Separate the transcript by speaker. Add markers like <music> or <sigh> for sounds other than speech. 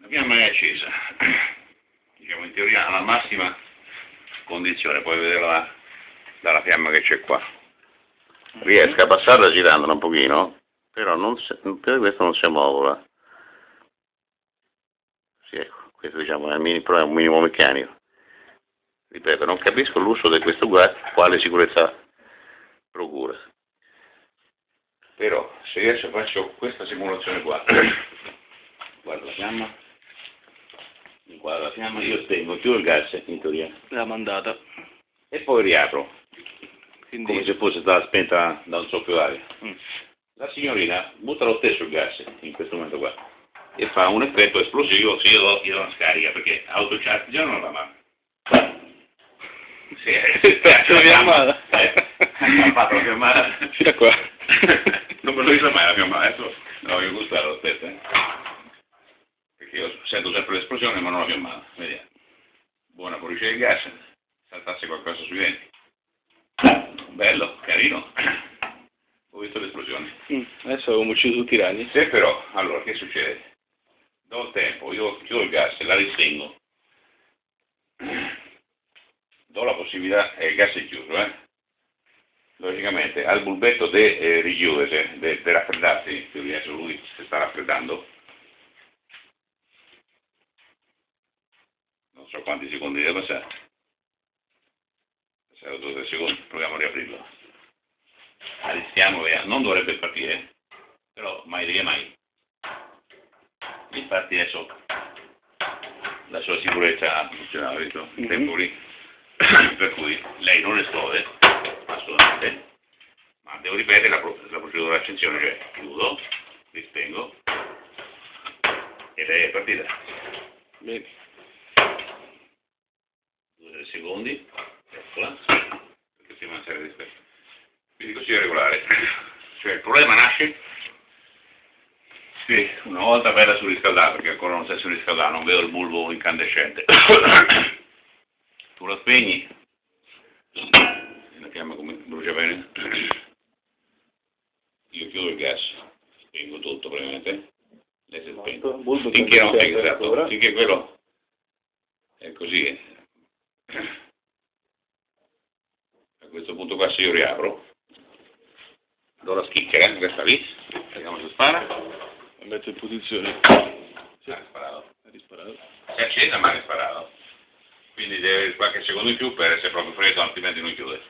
Speaker 1: La fiamma è accesa, <clears throat> diciamo in teoria alla massima condizione, puoi vederla dalla fiamma che c'è qua. Riesco a passarla girandola un pochino, però non si, per questo non si ammovola. Sì, ecco, questo diciamo è, un mini, è un minimo meccanico. Ripeto, non capisco l'uso di questo gas, quale sicurezza procura. Però se adesso faccio questa simulazione qua, <clears throat> guarda la fiamma, guarda la fiamma, io spengo, chiudo il gas in teoria.
Speaker 2: La mandata.
Speaker 1: E poi riapro,
Speaker 2: Quindi,
Speaker 1: come se fosse stata spenta da un soffio d'aria.
Speaker 2: Mm.
Speaker 1: La signorina butta lo stesso il gas in questo momento qua e fa un effetto esplosivo se io io do una scarica perché autochat già non va male. Sì, <laughs>
Speaker 2: La fiammata.
Speaker 1: Eh, ha fatto la fiammata.
Speaker 2: Fino a qua. <laughs>
Speaker 1: non me lo dice mai la fiammata, adesso la voglio gustare lo stesso. eh. Sento sempre l'esplosione ma non la fiammata. Vediamo. Buona fuoriuscita di gas, saltasse qualcosa sui denti. Bello, carino. Ho visto l'esplosione.
Speaker 2: Mm, Adesso avevo ucciso tutti i ragni.
Speaker 1: Se però, allora, che succede? Do il tempo, io chiudo il gas, la rispengo, do la possibilità, e il gas è chiuso, eh? Logicamente, al bulbetto di eh, richiudersi, di raffreddarsi, che adesso lui si sta raffreddando, non so quanti secondi deve passare, passare due o tre secondi, proviamo a riaprirlo. Arrestiamo, via. non dovrebbe partire, però mai dire mai. Infatti adesso la sua sicurezza funzionava, visto? Il
Speaker 2: Mhm.
Speaker 1: tempo lì. <coughs> per cui lei non esplode, assolutamente, ma devo ripetere la, pro- la procedura di accensione, cioè chiudo, rispengo e lei è partita.
Speaker 2: Bene.
Speaker 1: Secondi, eccola, perché prima una serie di aspetti. Quindi così è regolare. Cioè il problema nasce sì, una volta bella surriscaldata, perché ancora non si è surriscaldata, non vedo il bulbo incandescente. <coughs> tu la spegni, la fiamma come brucia bene. Io chiudo il gas, spengo tutto praticamente, lei si spenge.
Speaker 2: Bulbo
Speaker 1: Finché non,
Speaker 2: incandescente
Speaker 1: esatto, finché quello è così. A questo punto qua se io riapro, do la schicchera, questa lì, vediamo se spara.
Speaker 2: La metto in posizione.
Speaker 1: Sì, ha sparato.
Speaker 2: Ha risparato.
Speaker 1: Si è accesa ma ha sparato. Quindi deve avere qualche secondo in più per essere proprio freddo, altrimenti non chiude.